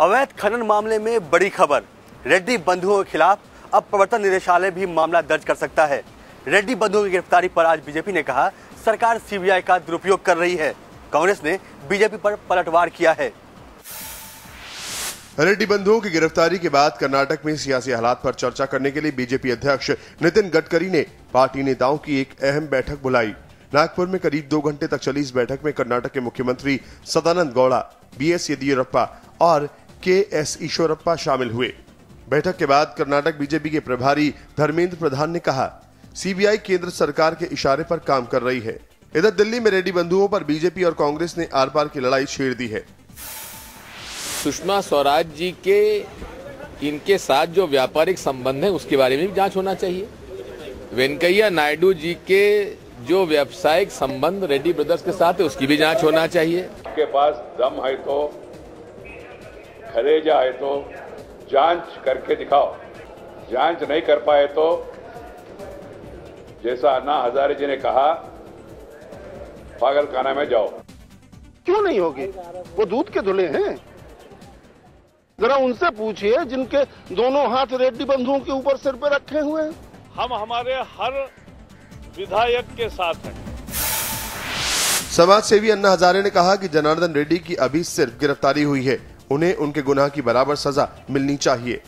अवैध खनन मामले में बड़ी खबर। रेड्डी बंधुओं के खिलाफ अब प्रवर्तन निदेशालय भी मामला दर्ज कर सकता है। रेड्डी बंधुओं की गिरफ्तारी पर आज बीजेपी ने कहा, सरकार सीबीआई का दुरुपयोग कर रही है। कांग्रेस ने बीजेपी पर पलटवार किया है। रेड्डी बंधुओं की गिरफ्तारी के बाद कर्नाटक में सियासी हालात पर चर्चा करने के लिए बीजेपी अध्यक्ष नितिन गडकरी ने पार्टी नेताओं की एक अहम बैठक बुलाई। नागपुर में करीब दो घंटे तक चली इस बैठक में कर्नाटक के मुख्यमंत्री सदानंद गौड़ा, बी एस येदियुरप्पा और के एस ईश्वरप्पा शामिल हुए। बैठक के बाद कर्नाटक बीजेपी के प्रभारी धर्मेंद्र प्रधान ने कहा सीबीआई केंद्र सरकार के इशारे पर काम कर रही है। इधर दिल्ली में रेड्डी बंधुओं पर बीजेपी और कांग्रेस ने आर पार की लड़ाई छेड़ दी है। सुषमा स्वराज जी के इनके साथ जो व्यापारिक संबंध है उसके बारे में भी जाँच होना चाहिए। वेंकैया नायडू जी के जो व्यावसायिक संबंध रेड्डी ब्रदर्स के साथ है उसकी भी जाँच होना चाहिए। आपके पास दम है तो खलेजा है तो जाँच करके दिखाओ। जाँच नहीं कर पाए तो जैसा अन्ना हजारे जी ने कहा पागल खाना में जाओ। क्यों नहीं होगी? वो दूध के धुले हैं। जरा उनसे पूछिए जिनके दोनों हाथ रेड्डी बंधुओं के ऊपर सिर पे रखे हुए हैं। हम हमारे हर विधायक के साथ हैं। समाज सेवी अन्ना हजारे ने कहा कि जनार्दन रेड्डी की अभी सिर्फ़ गिरफ्तारी हुई है। उन्हें उनके गुनाह की बराबर सजा मिलनी चाहिए।